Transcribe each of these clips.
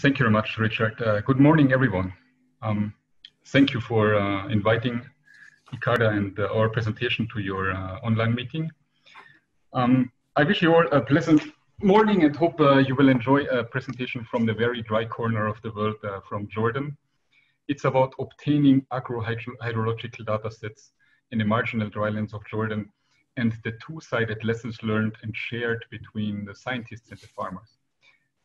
Thank you very much, Richard. Uh, good morning, everyone. Um, thank you for uh, inviting ICARDA and uh, our presentation to your uh, online meeting. Um, I wish you all a pleasant morning and hope uh, you will enjoy a presentation from the very dry corner of the world uh, from Jordan. It's about obtaining agro-hydrological data sets in the marginal drylands of Jordan and the two-sided lessons learned and shared between the scientists and the farmers.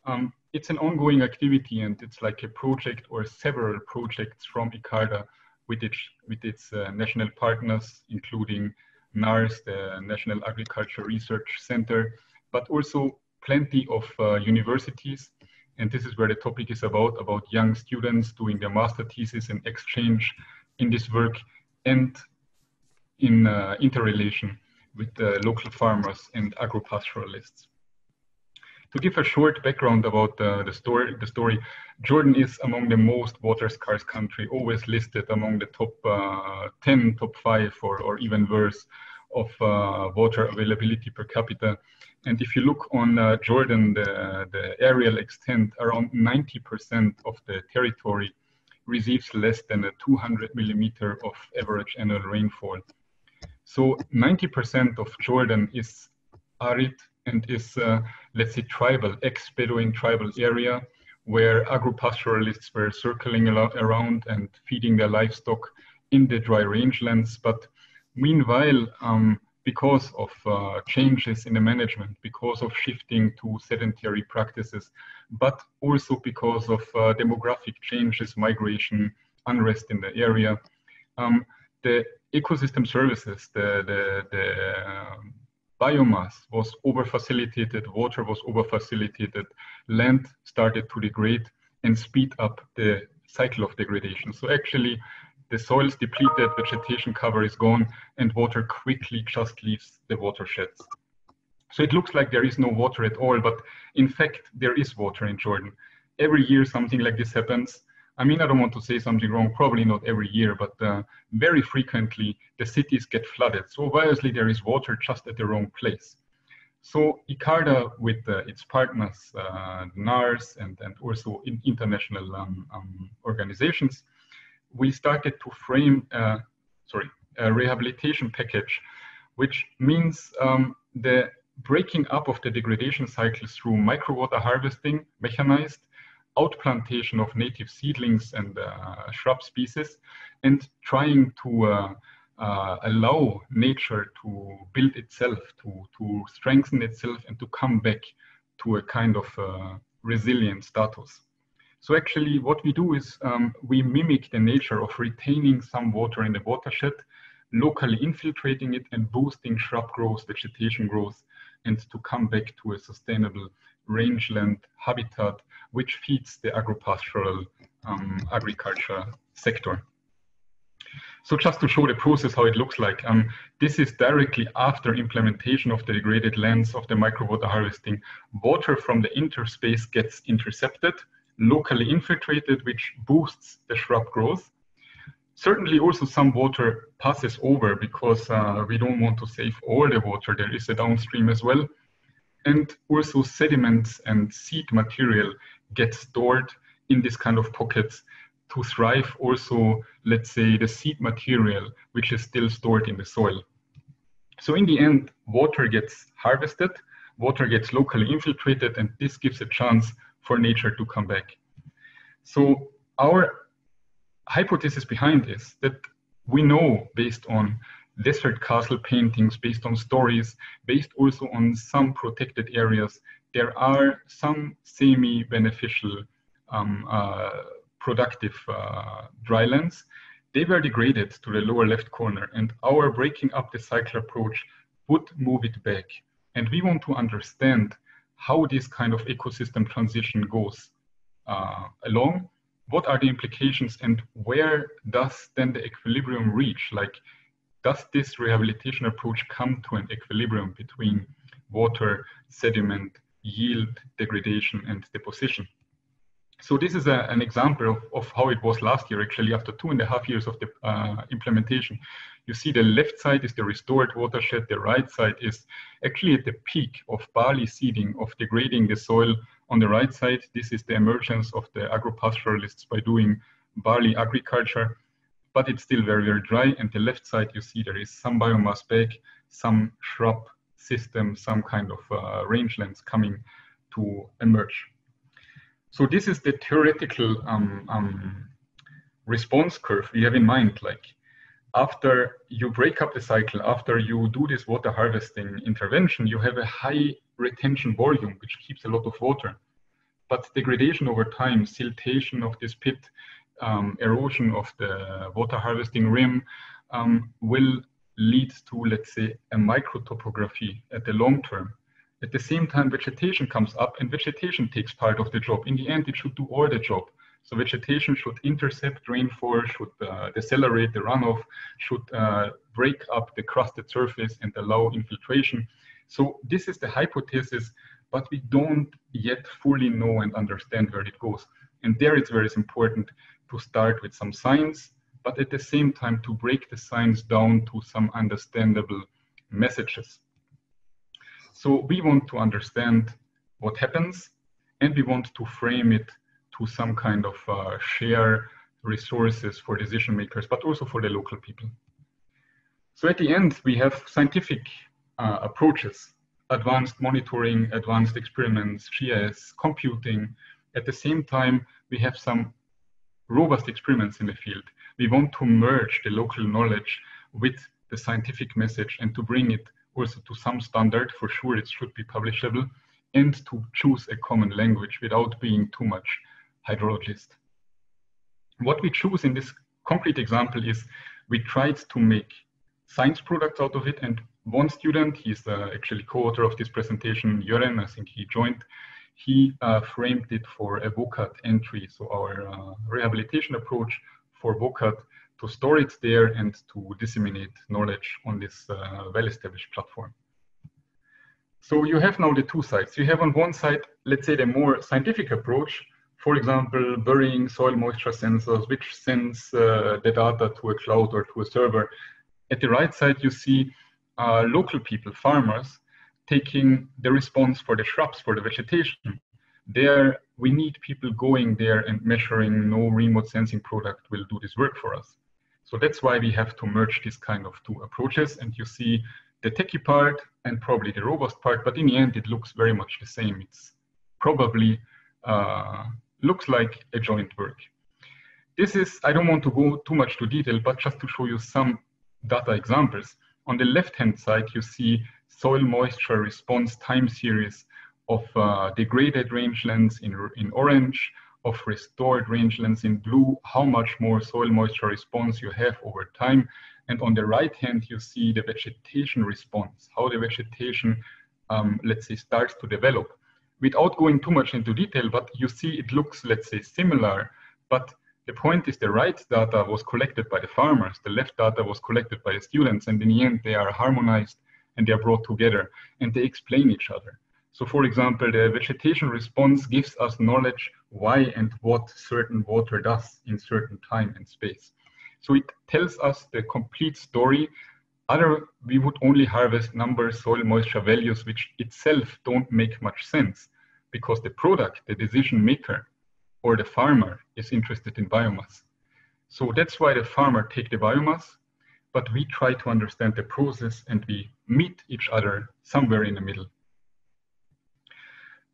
Um, it's an ongoing activity and it's like a project or several projects from ICARDA with its, with its uh, national partners, including NARS, the National Agriculture Research Center, but also plenty of uh, universities. And this is where the topic is about, about young students doing their master thesis and exchange in this work and in uh, interrelation with the local farmers and agro-pastoralists. To give a short background about uh, the story, the story, Jordan is among the most water scarce country, always listed among the top uh, 10, top five, or, or even worse, of uh, water availability per capita. And if you look on uh, Jordan, the, the aerial extent, around 90% of the territory receives less than a 200 millimeter of average annual rainfall. So 90% of Jordan is arid and is, uh, let's say, tribal, ex-Bedouin tribal area where agro-pastoralists were circling around and feeding their livestock in the dry rangelands. But meanwhile, um, because of uh, changes in the management, because of shifting to sedentary practices, but also because of uh, demographic changes, migration, unrest in the area, um, the ecosystem services, the, the, the um, biomass was over-facilitated, water was over-facilitated, land started to degrade and speed up the cycle of degradation. So actually, the soil is depleted, vegetation cover is gone, and water quickly just leaves the watersheds. So it looks like there is no water at all, but in fact, there is water in Jordan. Every year something like this happens. I mean, I don't want to say something wrong, probably not every year, but uh, very frequently the cities get flooded. So obviously there is water just at the wrong place. So ICARDA with uh, its partners, uh, NARS and, and also in international um, um, organizations, we started to frame, uh, sorry, a rehabilitation package, which means um, the breaking up of the degradation cycles through micro water harvesting, mechanized, outplantation of native seedlings and uh, shrub species and trying to uh, uh, allow nature to build itself, to, to strengthen itself and to come back to a kind of uh, resilient status. So actually what we do is um, we mimic the nature of retaining some water in the watershed, locally infiltrating it and boosting shrub growth, vegetation growth, and to come back to a sustainable rangeland habitat which feeds the agropastoral um, agriculture sector. So just to show the process, how it looks like, um, this is directly after implementation of the degraded lands of the microwater harvesting. Water from the interspace gets intercepted, locally infiltrated, which boosts the shrub growth. Certainly also some water passes over because uh, we don't want to save all the water. There is a downstream as well. And also sediments and seed material get stored in this kind of pockets to thrive also, let's say, the seed material, which is still stored in the soil. So in the end, water gets harvested, water gets locally infiltrated, and this gives a chance for nature to come back. So our hypothesis behind this that we know based on desert castle paintings, based on stories, based also on some protected areas, there are some semi-beneficial um, uh, productive uh, drylands. They were degraded to the lower left corner and our breaking up the cycle approach would move it back. And we want to understand how this kind of ecosystem transition goes uh, along, what are the implications and where does then the equilibrium reach? Like, does this rehabilitation approach come to an equilibrium between water, sediment, yield, degradation, and deposition. So this is a, an example of, of how it was last year, actually, after two and a half years of the uh, implementation. You see the left side is the restored watershed, the right side is actually at the peak of barley seeding, of degrading the soil. On the right side, this is the emergence of the agropastoralists by doing barley agriculture, but it's still very, very dry. And the left side, you see there is some biomass back, some shrub system, some kind of uh, rangelands coming to emerge. So this is the theoretical um, um, response curve we have in mind. Like after you break up the cycle, after you do this water harvesting intervention, you have a high retention volume, which keeps a lot of water. But degradation over time, siltation of this pit, um, erosion of the water harvesting rim um, will lead to, let's say, a microtopography at the long term. At the same time, vegetation comes up and vegetation takes part of the job. In the end, it should do all the job. So vegetation should intercept rainfall, should uh, decelerate the runoff, should uh, break up the crusted surface and allow infiltration. So this is the hypothesis, but we don't yet fully know and understand where it goes. And there it's very important to start with some science, but at the same time to break the science down to some understandable messages. So we want to understand what happens and we want to frame it to some kind of uh, share resources for decision makers, but also for the local people. So at the end, we have scientific uh, approaches, advanced monitoring, advanced experiments, GIS, computing. At the same time, we have some robust experiments in the field. We want to merge the local knowledge with the scientific message and to bring it also to some standard. For sure, it should be publishable and to choose a common language without being too much hydrologist. What we choose in this concrete example is we tried to make science products out of it. And one student, he's uh, actually co-author of this presentation, Joren, I think he joined, he uh, framed it for a WOCAT entry. So our uh, rehabilitation approach for WOCAT to store it there and to disseminate knowledge on this uh, well-established platform. So you have now the two sides. You have on one side, let's say the more scientific approach, for example, burying soil moisture sensors, which sends uh, the data to a cloud or to a server. At the right side, you see uh, local people, farmers, taking the response for the shrubs, for the vegetation. There, we need people going there and measuring. No remote sensing product will do this work for us. So that's why we have to merge this kind of two approaches. And you see the techie part and probably the robust part, but in the end, it looks very much the same. It's probably uh, looks like a joint work. This is, I don't want to go too much to detail, but just to show you some data examples. On the left-hand side, you see soil moisture response time series of uh, degraded rangelands in, in orange, of restored rangelands in blue, how much more soil moisture response you have over time. And on the right hand, you see the vegetation response, how the vegetation, um, let's say, starts to develop. Without going too much into detail, but you see it looks, let's say, similar, but the point is the right data was collected by the farmers, the left data was collected by the students, and in the end they are harmonized and they are brought together and they explain each other. So for example, the vegetation response gives us knowledge why and what certain water does in certain time and space. So it tells us the complete story. Other, we would only harvest numbers, soil moisture values, which itself don't make much sense because the product, the decision maker, or the farmer is interested in biomass. So that's why the farmer take the biomass, but we try to understand the process and we meet each other somewhere in the middle.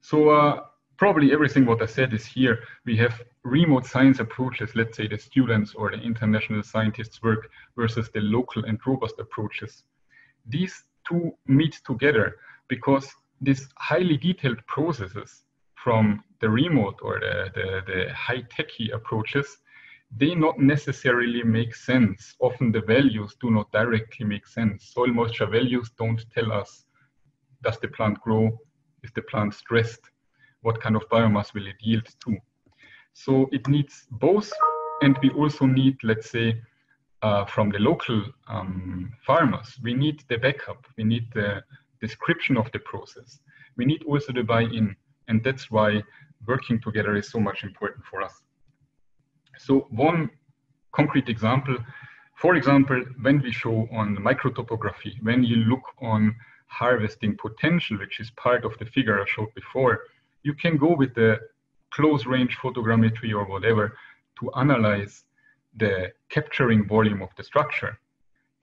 So uh, probably everything what I said is here. We have remote science approaches, let's say the students or the international scientists work versus the local and robust approaches. These two meet together because these highly detailed processes from the remote or the, the, the high-techy approaches, they not necessarily make sense. Often the values do not directly make sense. Soil moisture values don't tell us, does the plant grow? Is the plant stressed? What kind of biomass will it yield to? So it needs both, and we also need, let's say, uh, from the local um, farmers, we need the backup. We need the description of the process. We need also the buy-in, and that's why working together is so much important for us. So one concrete example, for example, when we show on the microtopography, when you look on harvesting potential, which is part of the figure I showed before, you can go with the close range photogrammetry or whatever to analyze the capturing volume of the structure.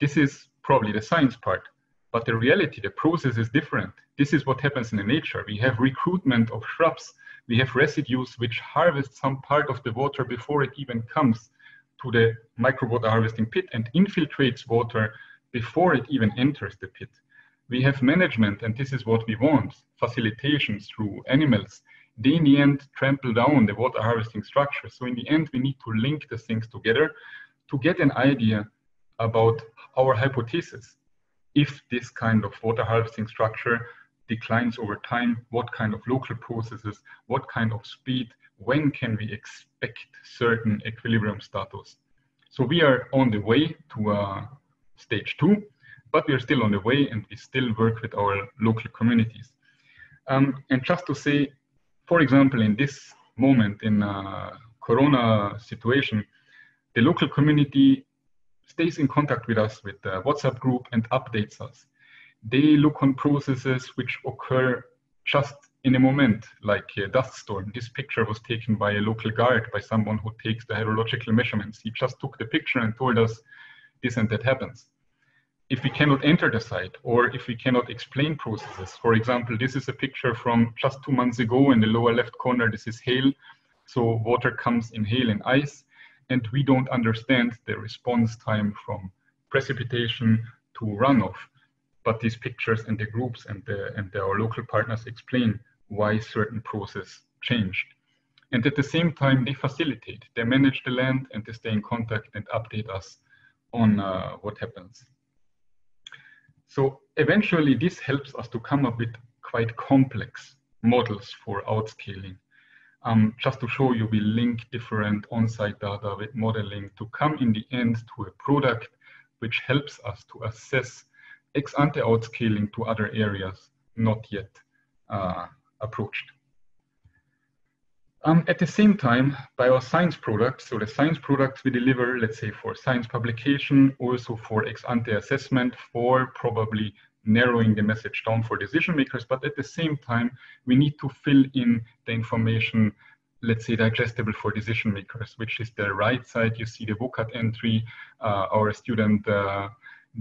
This is probably the science part, but the reality, the process is different. This is what happens in the nature. We have recruitment of shrubs. We have residues which harvest some part of the water before it even comes to the microwater harvesting pit and infiltrates water before it even enters the pit. We have management, and this is what we want, facilitations through animals. They in the end trample down the water harvesting structure. So in the end, we need to link the things together to get an idea about our hypothesis. If this kind of water harvesting structure declines over time, what kind of local processes, what kind of speed, when can we expect certain equilibrium status. So we are on the way to uh, stage two, but we are still on the way and we still work with our local communities. Um, and just to say, for example, in this moment in uh, Corona situation, the local community stays in contact with us with the WhatsApp group and updates us. They look on processes which occur just in a moment, like a dust storm. This picture was taken by a local guard, by someone who takes the hydrological measurements. He just took the picture and told us this and that happens. If we cannot enter the site or if we cannot explain processes, for example, this is a picture from just two months ago in the lower left corner, this is hail. So water comes in hail and ice and we don't understand the response time from precipitation to runoff. But these pictures and the groups and, the, and our local partners explain why certain process changed. And at the same time, they facilitate, they manage the land and they stay in contact and update us on uh, what happens. So eventually this helps us to come up with quite complex models for outscaling um, just to show you, we link different on-site data with modeling to come in the end to a product which helps us to assess ex-ante outscaling to other areas not yet uh, approached. Um, at the same time, by our science products, so the science products we deliver, let's say for science publication, also for ex-ante assessment, for probably narrowing the message down for decision makers, but at the same time, we need to fill in the information, let's say digestible for decision makers, which is the right side. You see the WOCAT entry. Uh, our student uh,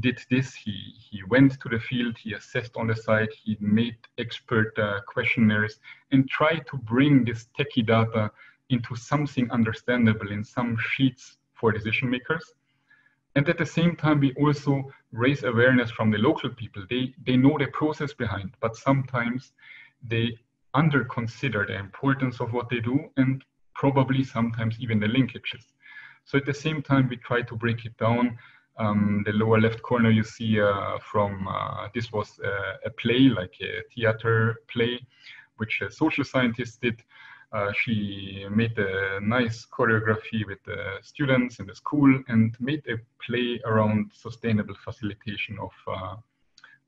did this. He, he went to the field, he assessed on the site, he made expert uh, questionnaires and tried to bring this techie data into something understandable in some sheets for decision makers. And at the same time, we also raise awareness from the local people. They, they know the process behind, but sometimes they under consider the importance of what they do and probably sometimes even the linkages. So at the same time, we try to break it down. Um, the lower left corner you see uh, from, uh, this was uh, a play, like a theater play, which a social scientist did. Uh, she made a nice choreography with the students in the school and made a play around sustainable facilitation of, uh,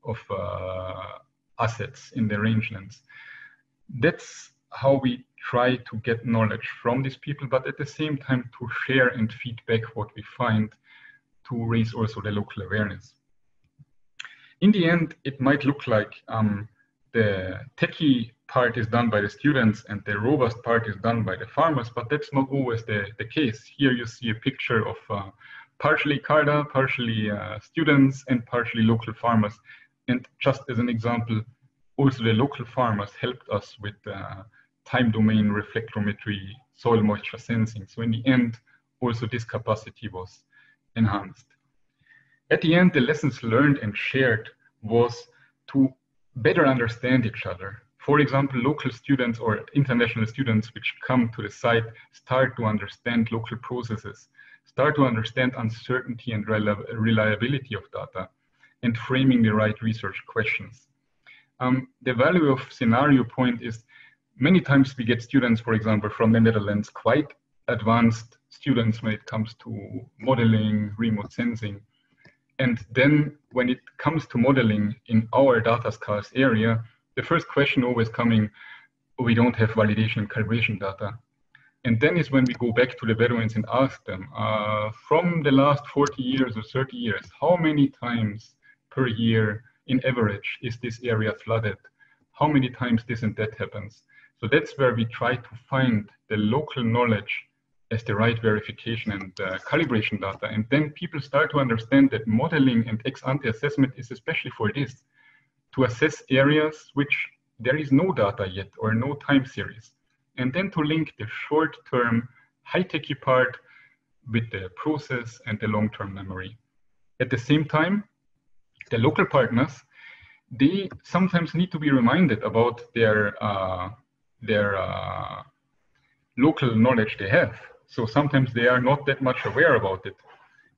of uh, assets in the rangelands. That's how we try to get knowledge from these people, but at the same time to share and feedback what we find to raise also the local awareness. In the end, it might look like um, the techie part is done by the students and the robust part is done by the farmers, but that's not always the, the case. Here you see a picture of uh, partially ICARDA, partially uh, students, and partially local farmers. And just as an example, also the local farmers helped us with uh, time domain reflectometry, soil moisture sensing. So in the end, also this capacity was enhanced. At the end, the lessons learned and shared was to better understand each other, for example, local students or international students which come to the site start to understand local processes, start to understand uncertainty and reliability of data, and framing the right research questions. Um, the value of scenario point is many times we get students, for example, from the Netherlands, quite advanced students when it comes to modeling, remote sensing. And then when it comes to modeling in our data scarce area, the first question always coming, we don't have validation and calibration data. And then is when we go back to the Bedouins and ask them, uh, from the last 40 years or 30 years, how many times per year in average is this area flooded? How many times this and that happens? So that's where we try to find the local knowledge as the right verification and uh, calibration data. And then people start to understand that modeling and ex ante assessment is especially for this, to assess areas which there is no data yet or no time series. And then to link the short term high-techy part with the process and the long-term memory. At the same time, the local partners, they sometimes need to be reminded about their, uh, their uh, local knowledge they have. So sometimes they are not that much aware about it.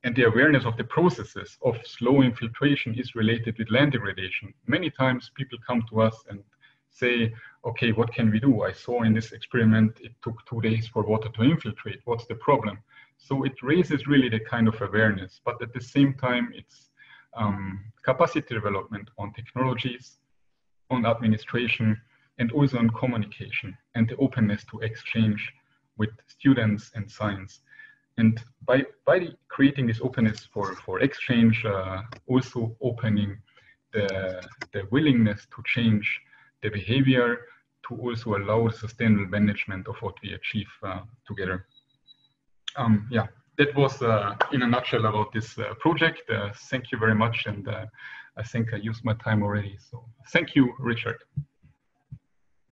And the awareness of the processes of slow infiltration is related with land degradation. Many times people come to us and say, okay, what can we do? I saw in this experiment, it took two days for water to infiltrate. What's the problem? So it raises really the kind of awareness, but at the same time, it's um, capacity development on technologies, on administration, and also on communication and the openness to exchange with students and science. And by, by creating this openness for, for exchange, uh, also opening the, the willingness to change the behavior to also allow sustainable management of what we achieve uh, together. Um, yeah, that was uh, in a nutshell about this uh, project. Uh, thank you very much. And uh, I think I used my time already. So thank you, Richard.